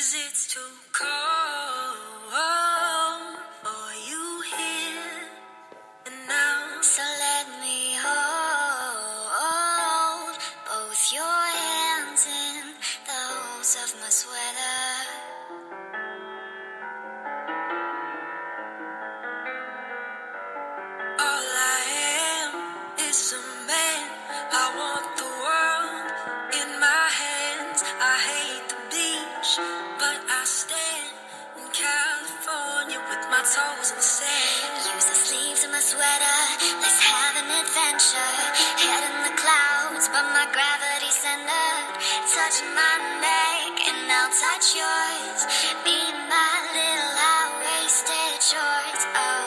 Cause it's too cold for you here and now. So let me hold both your hands in the holes of my sweater. All I am is a man. I want the world in my hands. I hate the beach, I stand in California with my toes in the sand. Use the sleeves of my sweater. Let's have an adventure. Head in the clouds, but my gravity centered. Touch my neck and I'll touch yours. Be my little high-waisted shorts. Oh,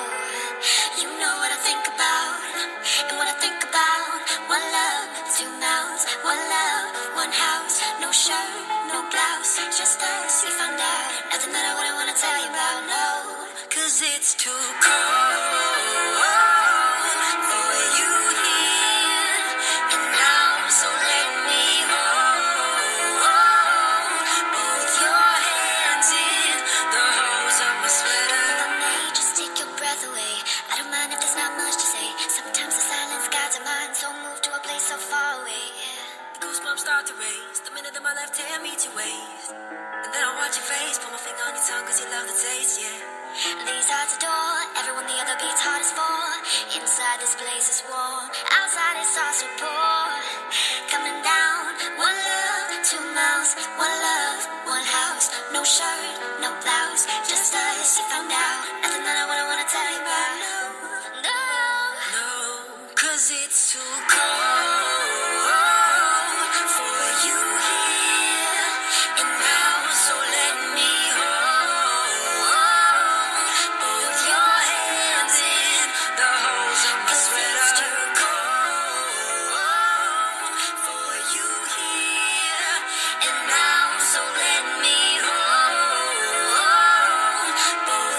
you know what I think about, and what I think about. One love, two mouths. One love, one house. No shirt, no blouse, just us. We found out nothing that I wouldn't wanna tell you about. No. Cause it's too cold Goosebumps start to raise the minute that my left hand meets your waist. And then I watch your face, put my finger on your tongue cause you love the taste, yeah. Everyone the other beats hard is for. Inside this place is warm, outside it's all so poor. Coming down, one love, two mouths, one love, one house. No shirt, no blouse, just us. You found out nothing that I wouldn't wanna tell you about. No, No, cause it's too cold hold